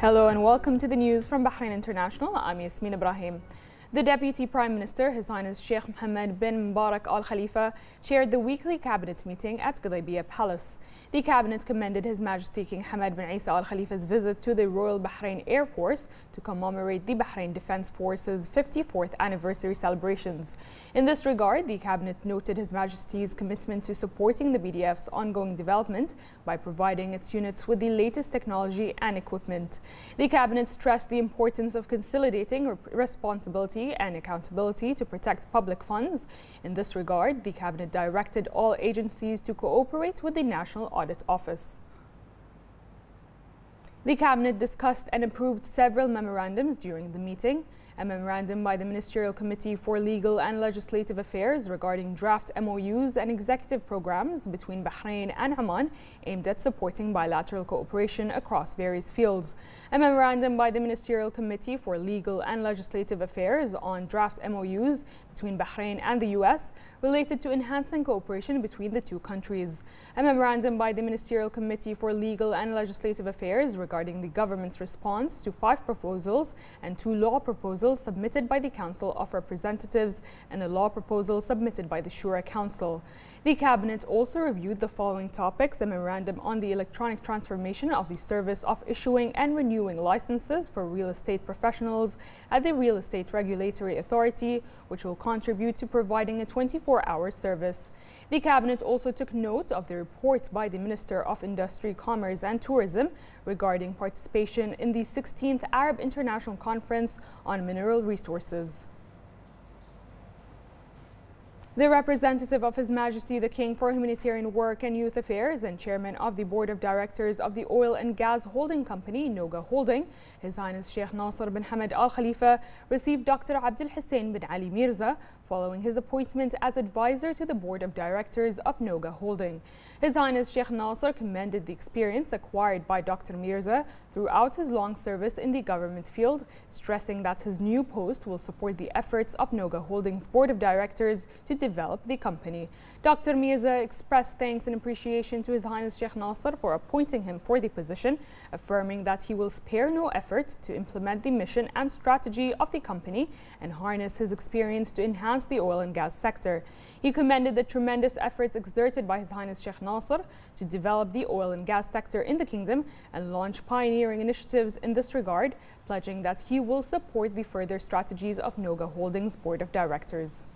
Hello and welcome to the news from Bahrain International. I'm Yasmin Ibrahim. The Deputy Prime Minister, His Highness Sheikh Mohammed bin Mubarak Al Khalifa, chaired the weekly cabinet meeting at Gudaibiya Palace. The cabinet commended His Majesty King Hamad bin Isa Al Khalifa's visit to the Royal Bahrain Air Force to commemorate the Bahrain Defense Force's 54th anniversary celebrations. In this regard, the cabinet noted His Majesty's commitment to supporting the BDF's ongoing development by providing its units with the latest technology and equipment. The cabinet stressed the importance of consolidating responsibility and accountability to protect public funds. In this regard, the cabinet directed all agencies to cooperate with the National Audit Office. The cabinet discussed and approved several memorandums during the meeting. A memorandum by the Ministerial Committee for Legal and Legislative Affairs regarding draft MOUs and executive programs between Bahrain and Oman aimed at supporting bilateral cooperation across various fields. A memorandum by the Ministerial Committee for Legal and Legislative Affairs on draft MOUs between Bahrain and the U.S. related to enhancing cooperation between the two countries. A memorandum by the Ministerial Committee for Legal and Legislative Affairs regarding the government's response to five proposals and two law proposals submitted by the Council of Representatives and a law proposal submitted by the Shura Council. The Cabinet also reviewed the following topics a memorandum on the electronic transformation of the service of issuing and renewing licenses for real estate professionals at the Real Estate Regulatory Authority, which will contribute to providing a 24 hour service. The Cabinet also took note of the report by the Minister of Industry, Commerce and Tourism regarding participation in the 16th Arab International Conference on Mineral Resources. The representative of His Majesty the King for Humanitarian Work and Youth Affairs and chairman of the board of directors of the oil and gas holding company Noga Holding, His Highness Sheikh Nasser bin Hamad Al Khalifa, received Dr. Abdul Hussein bin Ali Mirza following his appointment as advisor to the board of directors of Noga Holding. His Highness Sheikh Nasser commended the experience acquired by Dr. Mirza throughout his long service in the government field, stressing that his new post will support the efforts of Noga Holding's board of directors to develop the company. Dr. Mirza expressed thanks and appreciation to His Highness Sheikh Nasser for appointing him for the position, affirming that he will spare no effort to implement the mission and strategy of the company and harness his experience to enhance the oil and gas sector. He commended the tremendous efforts exerted by His Highness Sheikh Nasser to develop the oil and gas sector in the kingdom and launch pioneering initiatives in this regard, pledging that he will support the further strategies of Noga Holdings Board of Directors.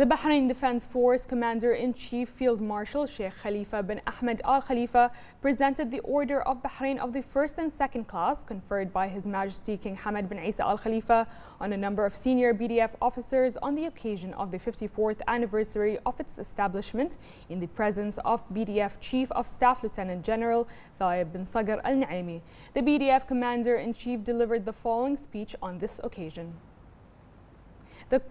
The Bahrain Defense Force Commander-in-Chief Field Marshal Sheikh Khalifa bin Ahmed Al Khalifa presented the Order of Bahrain of the first and second class conferred by His Majesty King Hamad bin Isa Al Khalifa on a number of senior BDF officers on the occasion of the 54th anniversary of its establishment in the presence of BDF Chief of Staff Lieutenant General Thaib bin Sagar Al Naimi. The BDF Commander-in-Chief delivered the following speech on this occasion. The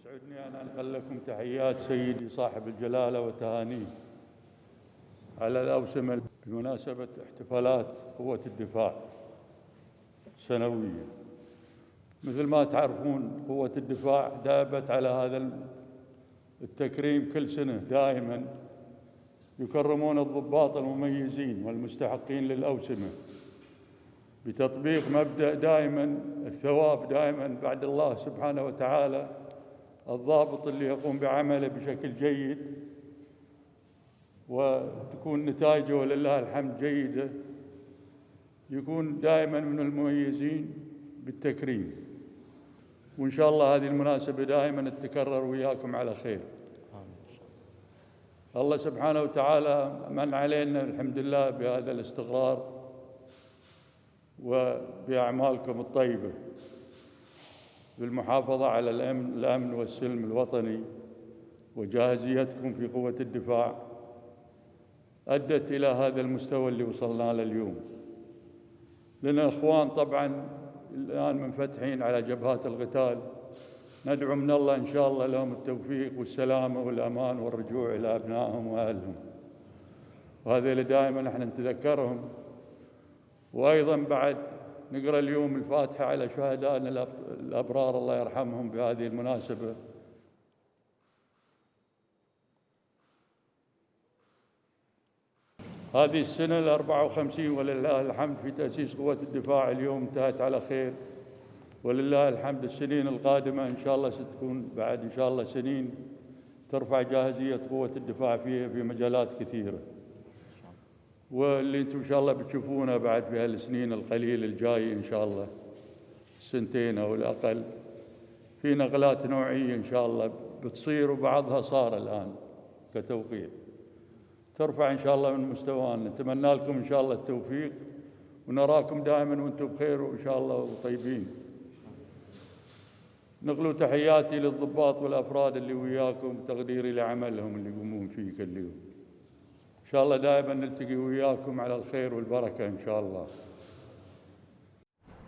يسعدني أن أنقل لكم تحيات سيدي صاحب الجلالة وتهانيه. على الأوسمة بمناسبة احتفالات قوة الدفاع سنوية. مثل ما تعرفون قوة الدفاع دابت على هذا التكريم كل سنة دائما. يكرمون الضباط المميزين والمستحقين للأوسمة. بتطبيق مبدأ دائما الثواب دائما بعد الله سبحانه وتعالى. الضابط اللي يقوم بعمله بشكل جيد وتكون نتائجه ولله الحمد جيدة يكون دائما من المميزين بالتكريم. وإن شاء الله هذه المناسبة دائما تتكرر وياكم على خير. الله سبحانه وتعالى من علينا الحمد لله بهذا الاستقرار وبأعمالكم الطيبة. بالمحافظة على الأمن, الأمن والسلم الوطني وجاهزيتكم في قوة الدفاع. أدت إلى هذا المستوى اللي وصلنا له اليوم. لنا إخوان طبعا الآن منفتحين على جبهات القتال. ندعو من الله إن شاء الله لهم التوفيق والسلامة والأمان والرجوع إلى أبنائهم وأهلهم. وهذا اللي دائما إحنا نتذكرهم. وأيضا بعد نقرأ اليوم الفاتحة على شهدائنا الأبرار الله يرحمهم بهذه المناسبة. هذه السنة ال 54 ولله الحمد في تأسيس قوة الدفاع. اليوم انتهت على خير. ولله الحمد السنين القادمة إن شاء الله ستكون بعد إن شاء الله سنين ترفع جاهزية قوة الدفاع فيها في مجالات كثيرة. واللي أنتم إن شاء الله بتشوفونه بعد في هالسنين القليل الجاي إن شاء الله. سنتين أو الأقل. في نقلات نوعية إن شاء الله بتصير وبعضها صار الآن كتوقيع ترفع إن شاء الله من مستوانا. نتمنى لكم إن شاء الله التوفيق ونراكم دائما وأنتم بخير وإن شاء الله وطيبين. نقلوا تحياتي للضباط والأفراد اللي وياكم تقديري لعملهم اللي يقومون فيه كل يوم ان شاء الله دائما نلتقي وياكم على الخير والبركه ان شاء الله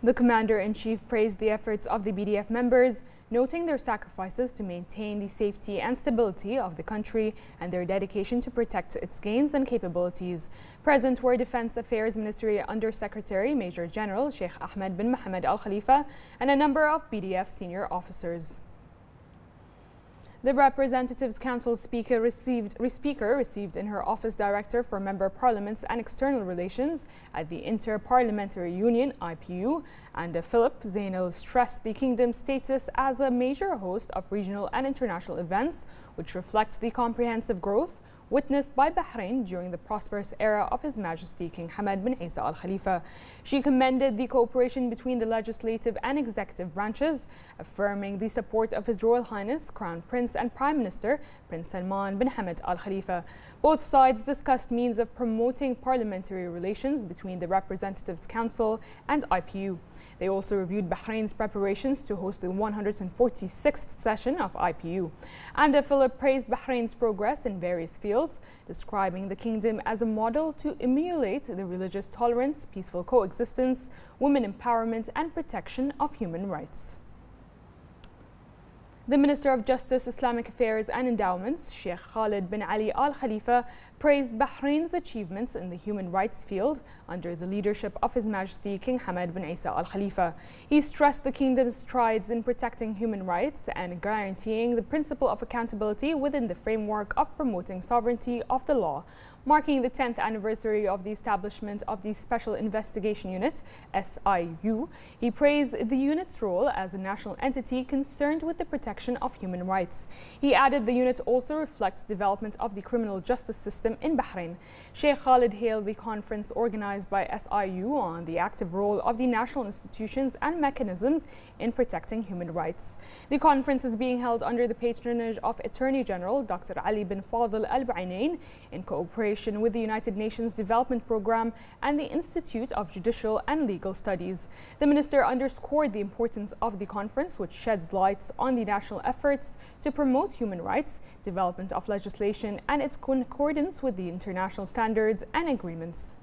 The commander-in-chief praised the efforts of the BDF members, noting their sacrifices to maintain the safety and stability of the country and their dedication to protect its gains and capabilities. Present were Defense Affairs Ministry Under-Secretary Major General Sheikh Ahmed bin Mohammed Al Khalifa and a number of BDF senior officers. The Representatives Council Speaker received, Speaker received in her office Director for Member Parliaments and External Relations at the Inter-Parliamentary Union, IPU, Anda Filip Zainal stressed the Kingdom's status as a major host of regional and international events, which reflects the comprehensive growth, witnessed by Bahrain during the prosperous era of His Majesty King Hamad bin Isa Al Khalifa. She commended the cooperation between the legislative and executive branches, affirming the support of His Royal Highness Crown Prince and Prime Minister Prince Salman bin Hamad Al Khalifa. Both sides discussed means of promoting parliamentary relations between the Representatives Council and IPU. They also reviewed Bahrain's preparations to host the 146th session of IPU. Anda Filip praised Bahrain's progress in various fields, describing the kingdom as a model to emulate the religious tolerance, peaceful coexistence, women empowerment and protection of human rights. The Minister of Justice, Islamic Affairs and Endowments, Sheikh Khalid bin Ali Al Khalifa, praised Bahrain's achievements in the human rights field under the leadership of His Majesty King Hamad bin Isa Al Khalifa. He stressed the kingdom's strides in protecting human rights and guaranteeing the principle of accountability within the framework of promoting sovereignty of the law marking the 10th anniversary of the establishment of the Special Investigation Unit, SIU. He praised the unit's role as a national entity concerned with the protection of human rights. He added the unit also reflects development of the criminal justice system in Bahrain. Sheikh Khalid hailed the conference organized by SIU on the active role of the national institutions and mechanisms in protecting human rights. The conference is being held under the patronage of Attorney General Dr. Ali bin Fadl Al Bainain in cooperation cooperation with the United Nations Development Programme and the Institute of Judicial and Legal Studies. The minister underscored the importance of the conference, which sheds light on the national efforts to promote human rights, development of legislation, and its concordance with the international standards and agreements.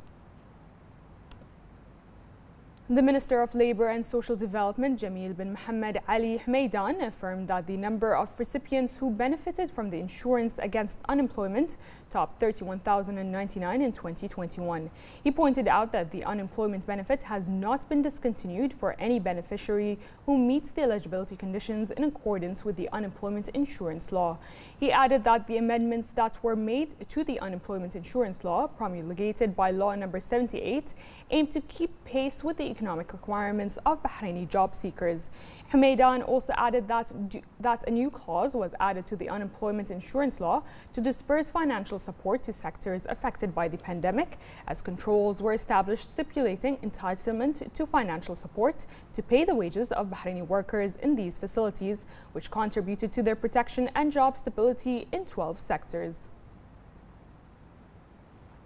The Minister of Labour and Social Development, Jamil bin Mohammed Ali Hmeidan, affirmed that the number of recipients who benefited from the insurance against unemployment topped 31,099 in 2021. He pointed out that the unemployment benefit has not been discontinued for any beneficiary who meets the eligibility conditions in accordance with the unemployment insurance law. He added that the amendments that were made to the unemployment insurance law, promulgated by Law Number 78, aim to keep pace with the economic requirements of Bahraini job seekers. Hmeidan also added that, that a new clause was added to the unemployment insurance law to disperse financial support to sectors affected by the pandemic, as controls were established stipulating entitlement to financial support to pay the wages of Bahraini workers in these facilities, which contributed to their protection and job stability in 12 sectors.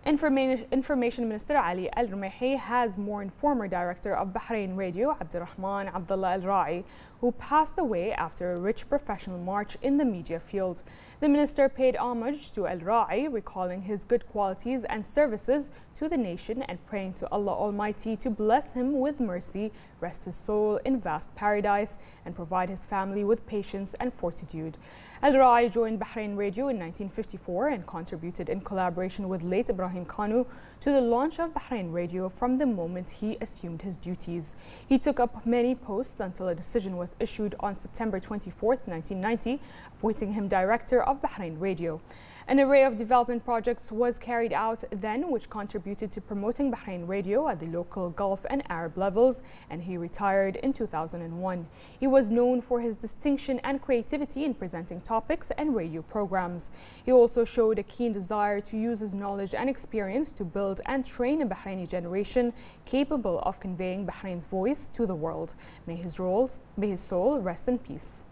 Information Minister Ali Al Rumehi has mourned former director of Bahrain Radio, Abdurrahman Abdullah Al Ra'i, who passed away after a rich professional march in the media field. The minister paid homage to Al Ra'i, recalling his good qualities and services to the nation and praying to Allah Almighty to bless him with mercy, rest his soul in vast paradise, and provide his family with patience and fortitude. Al Ra'i joined Bahrain Radio in 1954 and contributed in collaboration with late Ibrahim Kanu to the launch of Bahrain Radio from the moment he assumed his duties. He took up many posts until a decision was issued on September 24, 1990, appointing him director of Bahrain Radio. An array of development projects was carried out then, which contributed to promoting Bahrain radio at the local Gulf and Arab levels, and he retired in 2001. He was known for his distinction and creativity in presenting topics and radio programs. He also showed a keen desire to use his knowledge and experience to build and train a Bahraini generation capable of conveying Bahrain's voice to the world. May his, roles, may his soul rest in peace.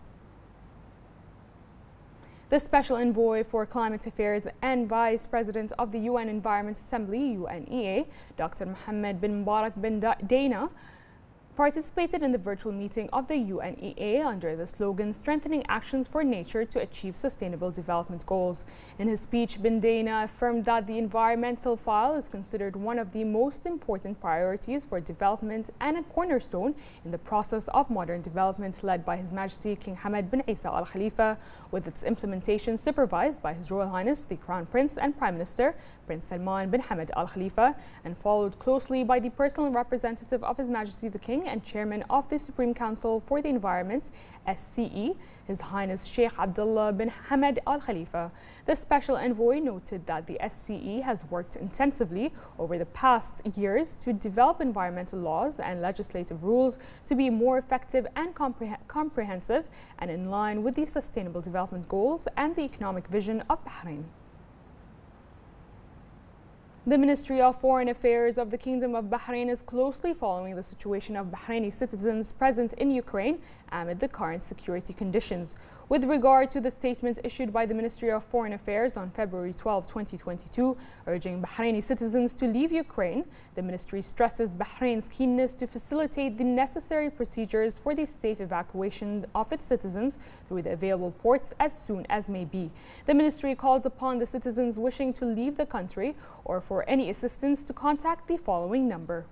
The Special Envoy for Climate Affairs and Vice President of the UN Environment Assembly, UNEA, Dr. Mohammed bin Mubarak bin Dana, participated in the virtual meeting of the UNEA under the slogan Strengthening Actions for Nature to Achieve Sustainable Development Goals. In his speech, bin Dana affirmed that the environmental file is considered one of the most important priorities for development and a cornerstone in the process of modern development led by His Majesty King Hamad bin Isa Al Khalifa, with its implementation supervised by His Royal Highness the Crown Prince and Prime Minister Prince Salman bin Hamad Al Khalifa, and followed closely by the personal representative of His Majesty the King and Chairman of the Supreme Council for the Environment, SCE, His Highness Sheikh Abdullah bin Hamad Al Khalifa. The special envoy noted that the SCE has worked intensively over the past years to develop environmental laws and legislative rules to be more effective and compreh comprehensive and in line with the Sustainable Development Goals and the economic vision of Bahrain. The Ministry of Foreign Affairs of the Kingdom of Bahrain is closely following the situation of Bahraini citizens present in Ukraine amid the current security conditions. With regard to the statement issued by the Ministry of Foreign Affairs on February 12, 2022, urging Bahraini citizens to leave Ukraine, the ministry stresses Bahrain's keenness to facilitate the necessary procedures for the safe evacuation of its citizens through the available ports as soon as may be. The ministry calls upon the citizens wishing to leave the country or for any assistance to contact the following number.